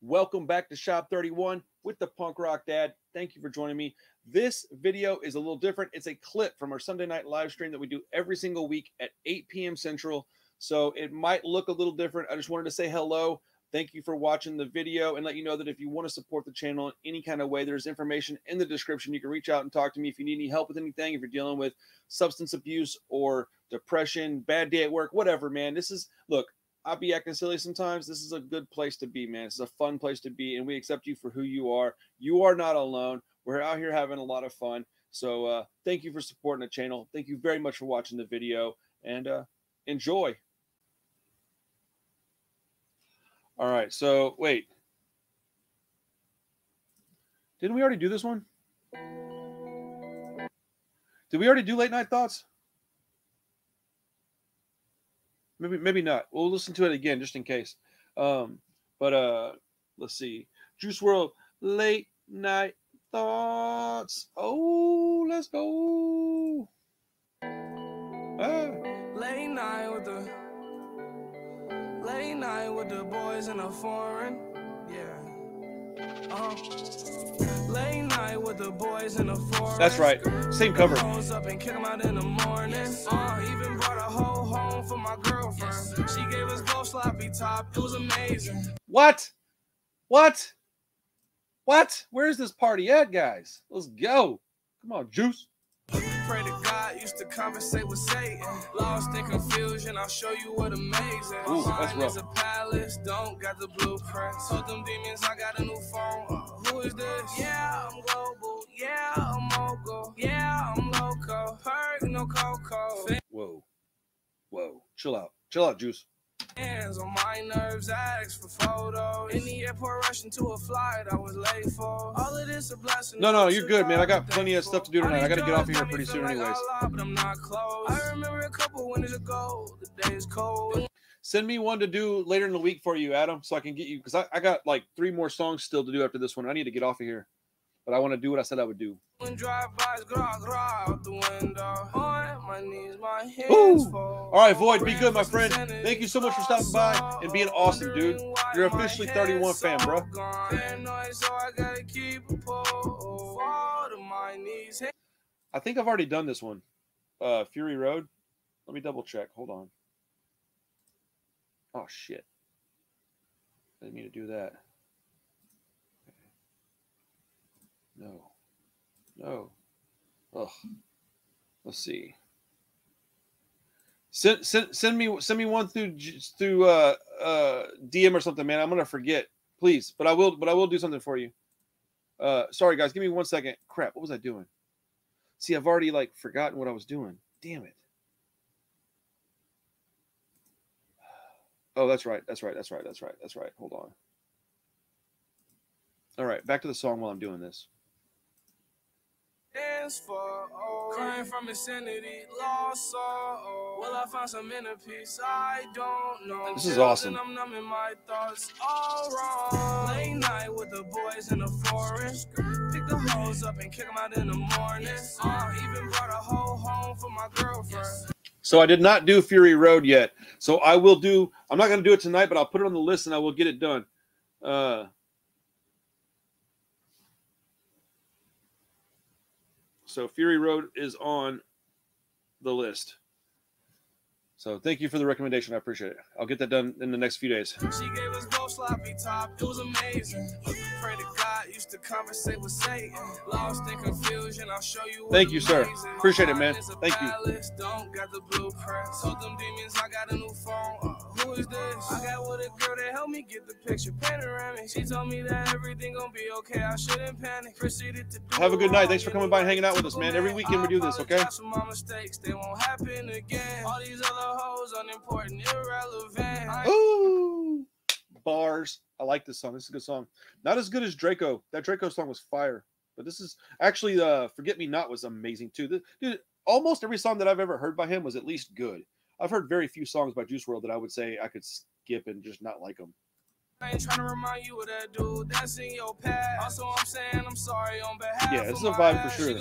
Welcome back to Shop 31 with the Punk Rock Dad. Thank you for joining me. This video is a little different. It's a clip from our Sunday night live stream that we do every single week at 8 p.m. Central. So it might look a little different. I just wanted to say hello. Thank you for watching the video and let you know that if you want to support the channel in any kind of way, there's information in the description. You can reach out and talk to me if you need any help with anything, if you're dealing with substance abuse or depression, bad day at work, whatever, man. This is, look, I'll be acting silly sometimes. This is a good place to be, man. This is a fun place to be, and we accept you for who you are. You are not alone. We're out here having a lot of fun. So uh, thank you for supporting the channel. Thank you very much for watching the video, and uh, enjoy. All right. So wait, didn't we already do this one? Did we already do late night thoughts? Maybe maybe not. We'll listen to it again just in case. Um, but uh, let's see. Juice WRLD late night thoughts. Oh, let's go. Ah. Late night with the late night with the boys in the foreign. Yeah. That's right. Same cover. Up and kick 'em out in the morning. Uh, even brought a hoe home for my girlfriend. She gave us both sloppy top. It was amazing. What? What? What? Where's this party at, guys? Let's go. Come on, Juice. Pray to God, used to conversate with Satan. Lost in confusion, I'll show you what amazing. Ooh, that's rough. A don't got the blueprint. Told them demons, I got a new phone. Uh, who is this? Yeah, I'm global. Yeah, I'm mogul. Yeah, I'm loco. Perk, no cocoa. Whoa. Whoa. Chill out. Chill out, Juice. Hands on my nerves, addicts for photos. In the airport, rushing to a flight I was late for. All of this a blessing. No, no, you're good, man. I got plenty of stuff to do tonight. I gotta get off of here pretty soon anyways. like I lied, but I'm not close. I remember a couple winters ago. The day is cold. Send me one to do later in the week for you, Adam, so I can get you because I, I got like three more songs still to do after this one. I need to get off of here. But I want to do what I said I would do. When drive-bys, grog, grog out the window. My knees, my hands All right, Void, be good, my friend. Thank you so much for stopping by and being awesome, dude. You're officially 31 fan, bro. I gotta keep a pulse. Fall to my knees. I think I've already done this one. Uh Fury Road. Let me double check. Hold on. Oh shit. I didn't mean to do that. No. No. Ugh. Let's see. Send, send, send me send me one through through uh uh DM or something, man. I'm gonna forget, please. But I will but I will do something for you. Uh sorry guys, give me one second. Crap, what was I doing? See, I've already like forgotten what I was doing. Damn it. Oh, that's right. That's right. That's right. That's right. That's right. Hold on. All right, back to the song while I'm doing this. Hands for oh, crying from insanity, lost soul. Will I find some inner peace? I don't know. This is awesome. I'm numbing my thoughts all wrong. Late night with the boys in the forest. Pick the hoes up and kick them out in the morning. Uh, even brought a hoe home for my girlfriend. So I did not do Fury Road yet. So I will do. I'm not going to do it tonight, but I'll put it on the list and I will get it done. Uh, so Fury Road is on the list. So thank you for the recommendation. I appreciate it. I'll get that done in the next few days. She gave us both sloppy top. It was amazing. Pray to God, used to conversate with Satan. Lost in confusion. I'll show you. Thank you, sir. Appreciate it, man. Thank you. Don't got the blueprint. Told them demons I got a new phone. Uh, who is this? I got with a girl that helped me get the picture panoramic. She told me that everything gonna be okay. I shouldn't panic. Proceeded to Have a good night. Thanks for coming by and hanging out with us, man. Every weekend we do this, okay? my mistakes. They won't happen again. All these other hoes unimportant, irrelevant. Ooh, bars. I like this song. This is a good song. Not as good as Draco. That Draco song was fire, but this is actually uh, "Forget Me Not" was amazing too. The- Dude, almost every song that I've ever heard by him was at least good. I've heard very few songs by Juice WRLD that I would say I could skip and just not like them. I ain't trying to remind you of that dude that's in your past. Also, I'm saying I'm sorry on behalf. Yeah, this is a vibe for sure,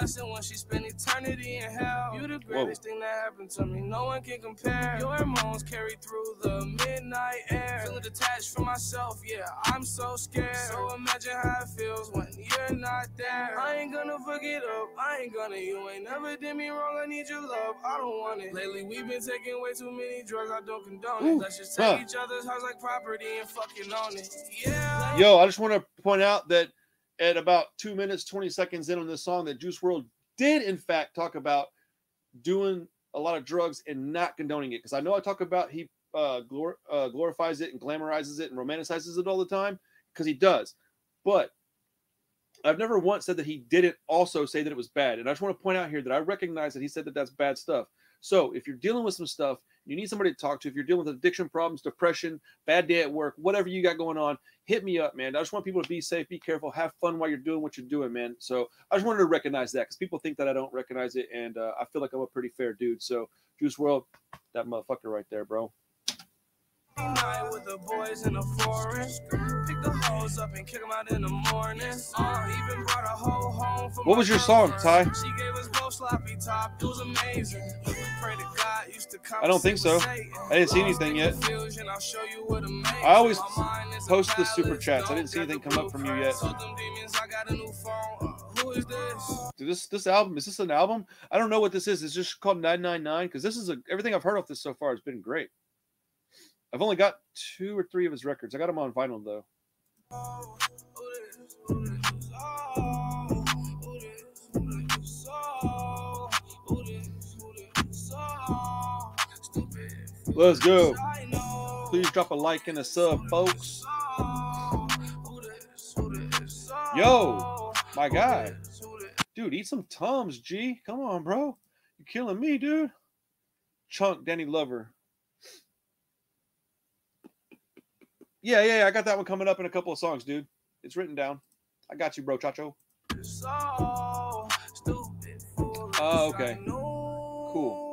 She this. gonna learn a lesson when she spend eternity in hell. You the greatest thing that happened to me. No one can compare. Your hormones carry through the midnight air. Feeling detached from myself. Yeah, I'm so scared. So imagine how it feels when you're not there. I ain't gonna fuck it up. I ain't gonna. You ain't never did me wrong. I need your love. I don't want it. Lately, we've been taking way too many drugs. I don't condone it. Ooh, Let's just take huh. each other's house like property and fucking on it. Yeah. Yo, I just want to point out that at about two minutes, 20 seconds in on this song, that Juice WRLD did, in fact, talk about doing a lot of drugs and not condoning it. Because I know I talk about he uh, glor- uh, glorifies it and glamorizes it and romanticizes it all the time, because he does. But I've never once said that he didn't also say that it was bad. And I just want to point out here that I recognize that he said that that's bad stuff. So if you're dealing with some stuff, you need somebody to talk to. If you're dealing with addiction problems, depression, bad day at work, whatever you got going on, hit me up, man. I just want people to be safe, be careful, have fun while you're doing what you're doing, man. So I just wanted to recognize that because people think that I don't recognize it, and uh, I feel like I'm a pretty fair dude. So Juice WRLD, that motherfucker right there, bro. Night with the boys in the forest. Pick the hoes up and kick them out in the morning. Uh, even brought a hoe home for What was your song, Ty? She gave us both sloppy top. It was amazing. Pray to God used to I don't think so. I didn't see anything yet. I always post the super chats. I didn't see anything come up from you yet. Who is this? Dude, this this album is this an album? I don't know what this is. It's just called 999 because this is a everything I've heard of this so far has been great. I've only got two or three of his records. I got them on vinyl though. Let's go. Please drop a like and a sub, folks. Yo, my guy. Dude, eat some Tums, G. Come on, bro. You're killing me, dude. Chunk, Danny Lover. Yeah, yeah, yeah, I got that one coming up in a couple of songs, dude. It's written down. I got you, bro, Chacho. Oh, okay. Cool.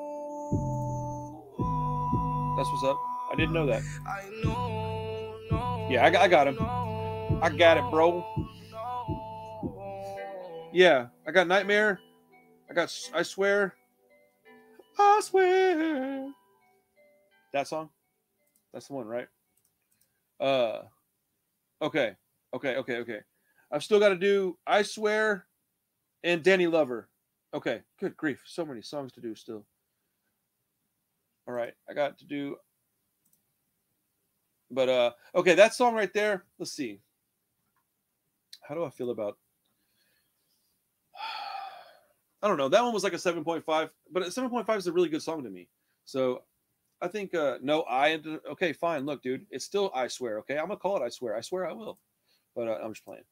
That's what's up. I didn't know that. I know, no, Yeah, I got- I got him. I got it, bro. Yeah, I got Nightmare. I got I Swear. I Swear. That song? That's the one, right? Uh okay. Okay, okay, okay. I've still got to do I Swear and Danny Lover. Okay, good grief. So many songs to do still. All right, I got to do but uh okay, that song right there. Let's see. How do I feel about I don't know. That one was like a 7.5, but a 7.5 is a really good song to me. So I think uh no, I okay, fine. Look, dude, it's still I swear, okay? I'm gonna call it I swear. I swear I will. But uh, I'm just playing.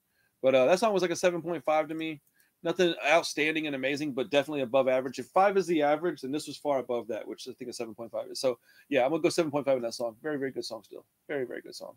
But uh that song was like a 7.5 to me. Nothing outstanding and amazing, but definitely above average. If five is the average, then this was far above that, which I think is 7.5 is. So yeah, I'm gonna go 7.5 in that song. Very, very good song still. Very, very good song.